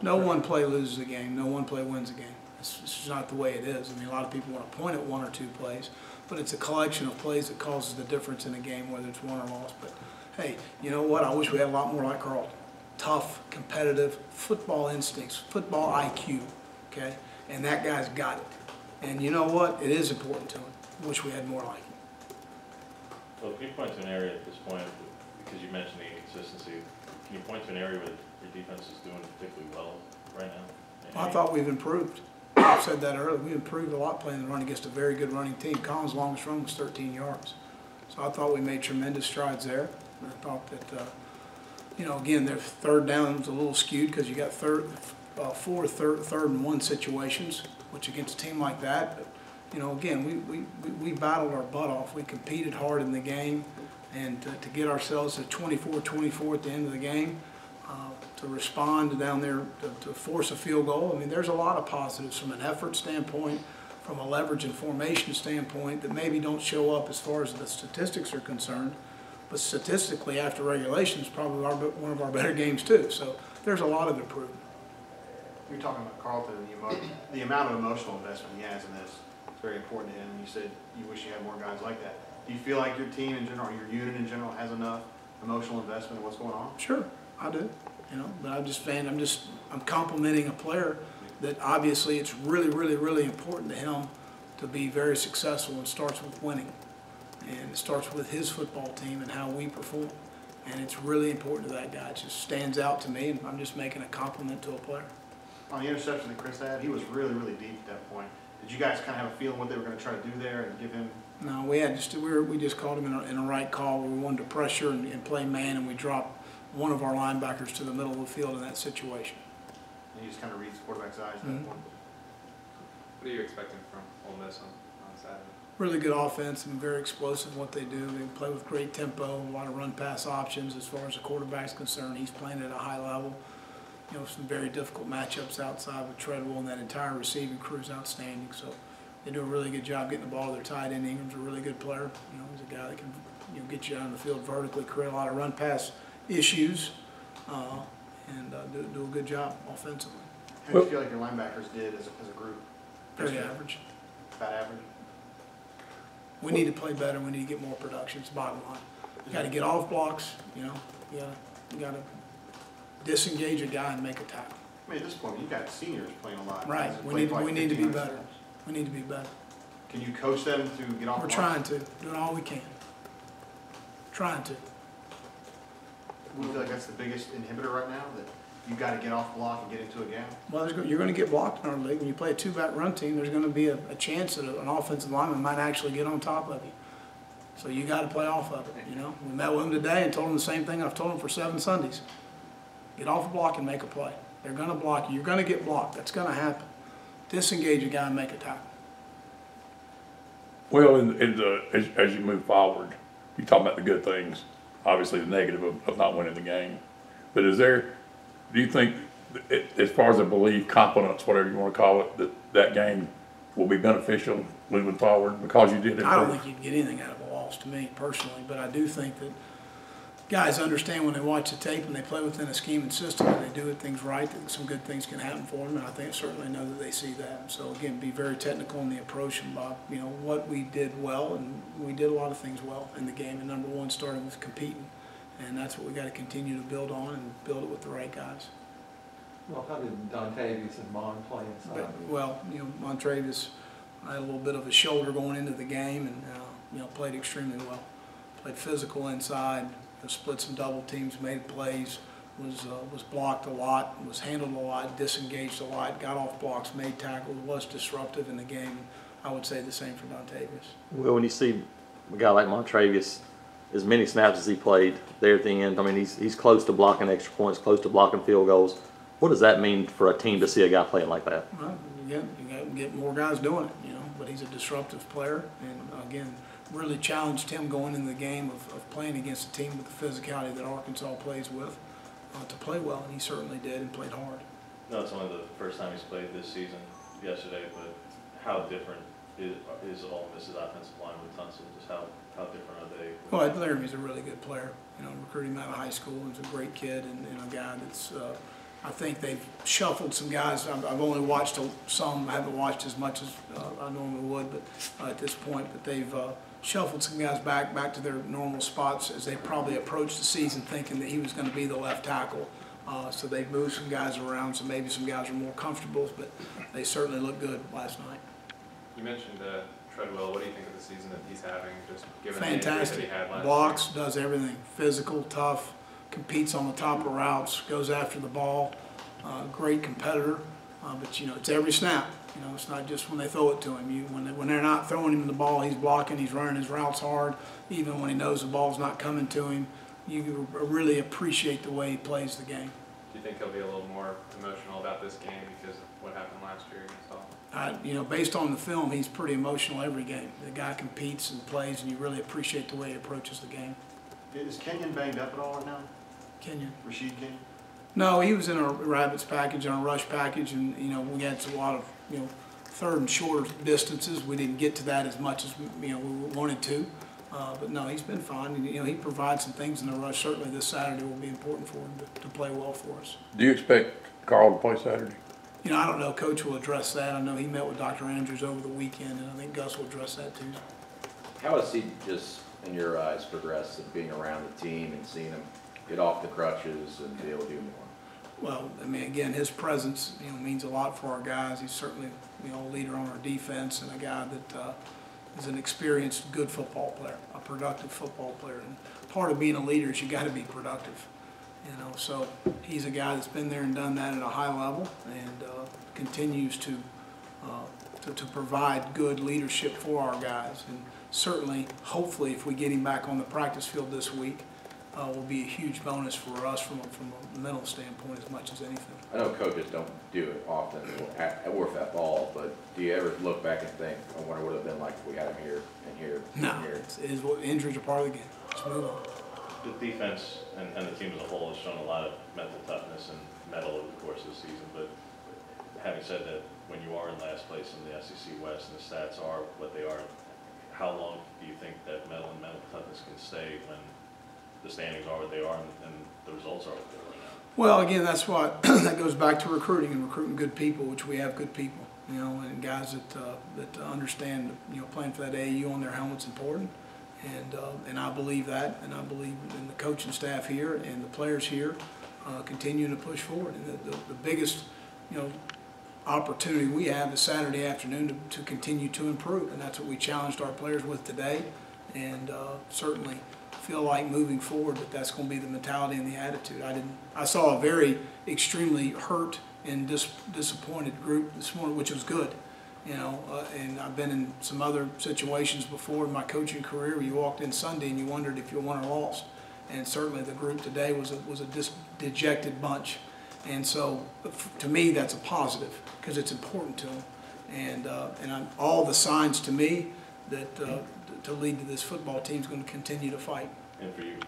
No one play loses a game, no one play wins a game. It's just not the way it is. I mean, a lot of people want to point at one or two plays, but it's a collection of plays that causes the difference in a game, whether it's won or lost. But hey, you know what? I wish we had a lot more like Carlton. Tough, competitive, football instincts, football IQ, okay? And that guy's got it. And you know what? It is important to him. Wish we had more like him. Well, can you point to an area at this point, because you mentioned the inconsistency, can you point to an area where your defense is doing particularly well right now? I thought we've improved. I said that earlier. We improved a lot playing the run against a very good running team. Collins' longest run was 13 yards. So I thought we made tremendous strides there. And I thought that, uh, you know, again, their third down was a little skewed because you got third, uh, four third, third and one situations, which against a team like that, but, you know, again, we, we, we- we battled our butt off. We competed hard in the game. And to, to get ourselves to 24-24 at the end of the game, uh, to respond down there, to, to force a field goal. I mean, there's a lot of positives from an effort standpoint, from a leverage and formation standpoint that maybe don't show up as far as the statistics are concerned. But statistically, after regulation, it's probably our, one of our better games too. So there's a lot of improvement. You're talking about Carlton and the amount of emotional investment he has in this. It's very important to him. You said you wish you had more guys like that. Do you feel like your team in general, or your unit in general, has enough emotional investment in what's going on? Sure, I do, you know, but I'm just saying, I'm just, I'm complimenting a player that obviously it's really, really, really important to him to be very successful and starts with winning. And it starts with his football team and how we perform. And it's really important to that guy. It just stands out to me and I'm just making a compliment to a player. On the interception that Chris had, he was really, really deep at that point. Did you guys kind of have a feeling what they were gonna try to do there and give him, No, we had just, we were, we just called him in a, in a right call we wanted to pressure and, and play man and we dropped one of our linebackers to the middle of the field in that situation. and he just kind of reads the quarterback's eyes at Mhm. that point? What are you expecting from Ole Miss on, on Saturday? really good offense and very explosive in what they do. They play with great tempo, a lot of run pass options as far as the quarterback's concerned. He's playing at a high level. You know, some very difficult matchups outside with Treadwell and that entire receiving crew is outstanding. So they do a really good job getting the ball to their tight end. Engram's a really good player. You know, he's a guy that can you know get you out on the field vertically, create a lot of run pass issues, uh, and uh, do, do a good job offensively. How do you feel like your linebackers did as a, as a group? Very average. About average? We need to play better. We need to get more production. It's the bottom line. You got to get off blocks. You know, you got to you got to disengage a guy and make a tackle. I mean, at this point, you've got seniors playing a lot. Right. We need to, like we need to be better. We need to be better. Can you coach them to get off? We're trying to doing all we can. Trying to. Do you feel like that's the biggest inhibitor right now, that you've gotta get off block and get into a gap? Well, go- you're going to get blocked in our league. When you play a two-back run team, there's going to be a, a chance that an offensive lineman might actually get on top of you. So you got to play off of it. You know, we met with them today and told them the same thing I've told them for seven Sundays. Get off the block and make a play. They're going to block you. You're going to get blocked. That's going to happen. Disengage a guy and make a tackle. Well, in, in the, as, as you move forward, you talk about the good things, obviously the negative of, of not winning the game. But is there, do you think, as far as a belief, confidence, whatever you wanna call it, that that game will be beneficial moving forward because you did it? I don't think you can get anything out of a loss to me personally, but I do think that guys understand when they watch the tape and they play within a scheme and system and they do it things right, that some good things can happen for them, and I think certainly know that they see that. So again, be very technical in the approach and Bob, you know, what we did well, and we did a lot of things well in the game, and number one, starting with competing. And that's what we gotta continue to build on and build it with the right guys. Well, how did Dontavius and Mon play inside? Well, you know, Montravius had a little bit of a shoulder going into the game and, uh, you know, played extremely well. Played physical inside, you know, split some double teams, made plays, was, uh, was blocked a lot, was handled a lot, disengaged a lot, got off blocks, made tackles, was disruptive in the game. I would say the same for Dontavius. Well, when you see a guy like Montravius, as many snaps as he played there at the end, I mean, he's, he's close to blocking extra points, close to blocking field goals. What does that mean for a team to see a guy playing like that? Well, you got to get more guys doing it, you know, but he's a disruptive player, and again, really challenged him going into the game of, of playing against a team with the physicality that Arkansas plays with, uh, to play well, and he certainly did and played hard. No, it's only the first time he's played this season yesterday, but how different is, is Ole Miss's offensive line with Tunsil? Just how, how different are they? Well, Laremy's a really good player, you know, recruited him out of high school, he's a great kid, and, and a guy that's, uh, I think they've shuffled some guys. I've, I've only watched some, I haven't watched as much as uh, I normally would, but, uh, at this point, but they've, uh, shuffled some guys back, back to their normal spots as they probably approached the season thinking that he was gonna be the left tackle. Uh, so they've moved some guys around, so maybe some guys are more comfortable, but they certainly looked good last night. You mentioned uh, Treadwell. What do you think of the season that he's having, just given the injuries that he Fantastic. had last Blocks, does everything, physical, tough, competes on the top of routes, goes after the ball, uh, great competitor. Uh, but you know, it's every snap, you know, it's not just when they throw it to him. You, when, they, when they're not throwing him the ball, he's blocking, he's running his routes hard, even when he knows the ball's not coming to him. You really appreciate the way he plays the game. Do you think he'll be a little more emotional about this game because of what happened last year against all? I, you know, based on the film, he's pretty emotional every game. The guy competes and plays, and you really appreciate the way he approaches the game. Is Kenyon banged up at all right now? Kenyon? Rashid Kenyon? No, he was in a rabbits package and a rush package, and, you know, we had a lot of, you know, third and shorter distances. We didn't get to that as much as, you know, we wanted to. Uh, but no, he's been fine, and, you know, he provides some things in the rush. Certainly this Saturday will be important for him to, to play well for us. Do you expect Carl to play Saturday? You know, I don't know, Coach will address that. I know he met with Dr. Andrews over the weekend, and I think Gus will address that too. How has he just, in your eyes, progressed in being around the team and seeing him get off the crutches and be able to do more? Well, I mean, again, his presence, you know, means a lot for our guys. He's certainly, you know, a leader on our defense and a guy that, uh, is an experienced, good football player, a productive football player. And part of being a leader is you gotta be productive, you know, so he's a guy that's been there and done that at a high level and, uh, continues to, uh, to, to provide good leadership for our guys. And certainly, hopefully, if we get him back on the practice field this week, uh, will be a huge bonus for us from, a- from a mental standpoint as much as anything. I know coaches don't do it often at, at Warf at all, but do you ever look back and think, I wonder what it would have been like if we had him here and here No, and here? it's, it is what, injuries are part of the game. Let's move on. The defense and, and the team as a whole has shown a lot of mental toughness and metal over the course of the season, but having said that, when you are in last place in the SEC West and the stats are what they are, how long do you think that mettle and mental toughness can stay when the standings are what they are and, and the results are what they are right now? Well, again, that's what, that goes back to recruiting and recruiting good people, which we have good people, you know, and guys that, uh, that understand, you know, playing for that AU on their helmet's important. And, uh, and I believe that, and I believe in the coaching staff here and the players here, uh, continuing to push forward. And the, the, the biggest, you know, opportunity we have is Saturday afternoon to, to continue to improve. And that's what we challenged our players with today. And, uh, certainly feel like moving forward that that's going to be the mentality and the attitude. I didn't, I saw a very extremely hurt and dis, disappointed group this morning, which was good. You know, uh, and I've been in some other situations before in my coaching career where you walked in Sunday and you wondered if you won or lost. And certainly the group today was a, was a dis, dejected bunch. And so, to me, that's a positive because it's important to them. And, uh, and I'm, all the signs to me that, uh, to lead to this football team is going to continue to fight. And for you